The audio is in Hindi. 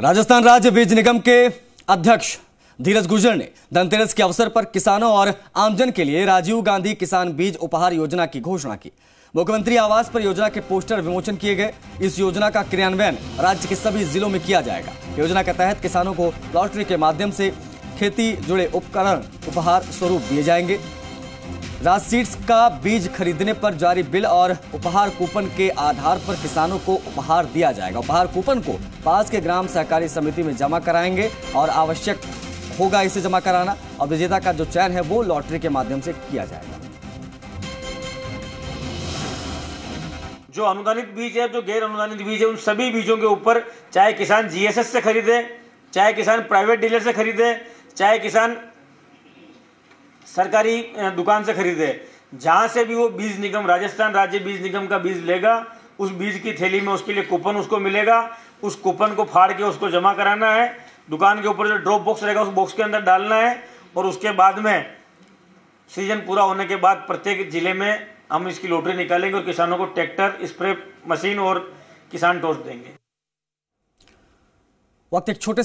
राजस्थान राज्य बीज निगम के अध्यक्ष धीरज गुर्जर ने धनतेरस के अवसर पर किसानों और आमजन के लिए राजीव गांधी किसान बीज उपहार योजना की घोषणा की। मुख्यमंत्री आवास पर योजना के पोस्टर विमोचन किए गए। इस योजना का क्रियान्वयन राज्य के सभी जिलों में किया जाएगा। योजना के तहत किसानों को लॉटरी के माध्यम से खेती जुड़े उपकरण, उपहार स्वरूप दिए जाएँगे। राज सीड्स का बीज खरीदने पर जारी बिल और उपहार कूपन के आधार पर किसानों को उपहार दिया जाएगा। उपहार कूपन को पास के ग्राम सहकारी समिति में जमा कराएँगे और आवश्यक होगा इसे जमा कराना। और विजेता का जो चयन है, वो लॉटरी के माध्यम से किया जाएगा। जो अनुदानित बीज है, जो गैर अनुदानित बीज है, उन सभी बीजों के ऊपर चाहे किसान जीएसएस से खरीदे, चाहे किसान प्राइवेट डीलर से खरीदे, चाहे किसान सरकारी दुकान से खरीदे। जहाँ से भी वो बीज निगम, राजस्थान राज्य बीज निगम का बीज लेगा, उस बीज की थैली में उसके लिए कूपन उसको मिलेगा, उस कूपन को फाड़ के उसको जमा कराना है, दुकान के ऊपर जो ड्रॉप बॉक्स रहेगा उस बॉक्स के अंदर डालना है, और उसके बाद में सीज़न पूरा होने के बाद प्रत्येक ज़िले में हम इसकी लॉटरी निकालेंगे और किसानों को ट्रैक्टर, स्प्रे मशीन और किसान टोस्ट देंगे। वक्त एक छोटे